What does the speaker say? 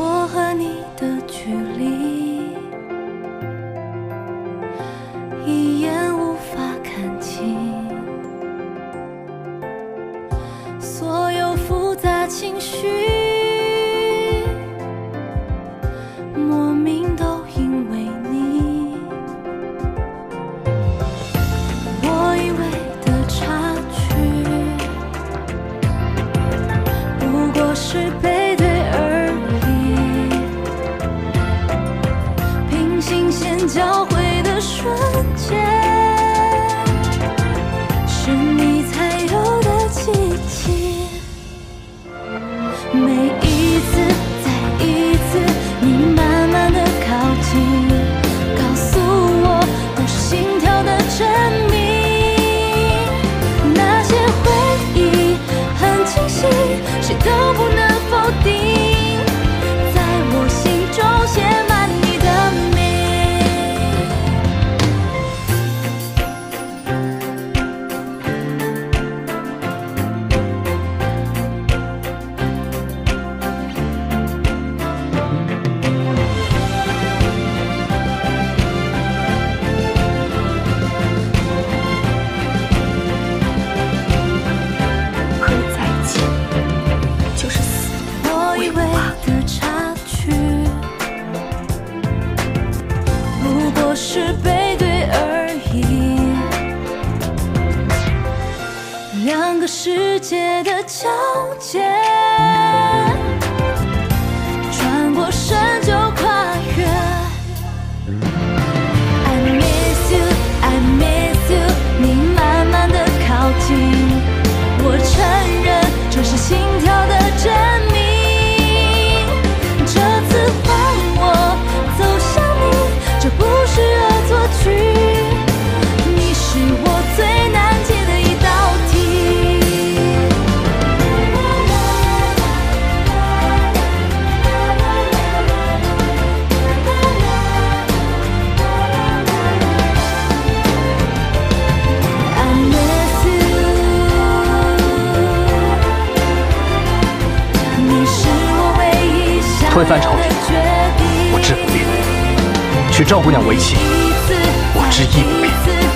我和你的 share 味的插曲不过是背对而已。两个世界的交界推翻朝廷我志不变娶赵姑娘为妻我之亦不变。